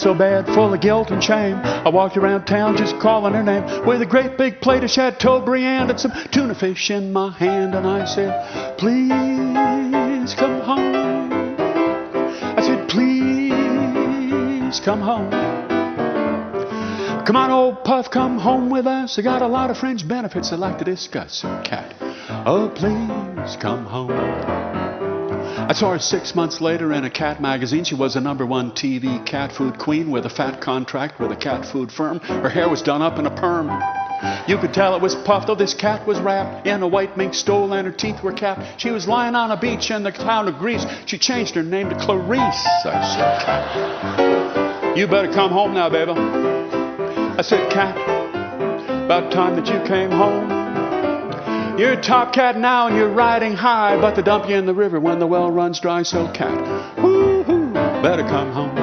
so bad, full of guilt and shame. I walked around town just calling her name with a great big plate of Chateaubriand and some tuna fish in my hand. And I said, Please come home. I said, Please come home. Come on, old Puff, come home with us. I got a lot of fringe benefits I'd like to discuss. Cat, oh, please come home. I saw her six months later in a cat magazine. She was a number one TV cat food queen with a fat contract with a cat food firm. Her hair was done up in a perm. You could tell it was puffed, though this cat was wrapped in a white mink stole and her teeth were capped. She was lying on a beach in the town of Nice. She changed her name to Clarice. I said, you better come home now, baby. I said, Cat, about time that you came home. You're top cat now and you're riding high, but they dump you in the river when the well runs dry. So, cat, woo-hoo, better come home.